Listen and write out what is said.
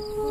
Ooh.